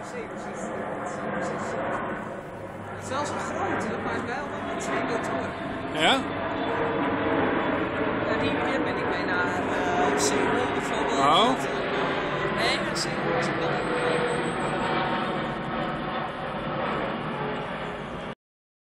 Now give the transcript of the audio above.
Het is wel zo'n grote, maar wel met twee motoren. Ja? Ja, die keer ben ik mee naar uh, Seoul bijvoorbeeld. Oh. Nee, naar Seoul was ik wel.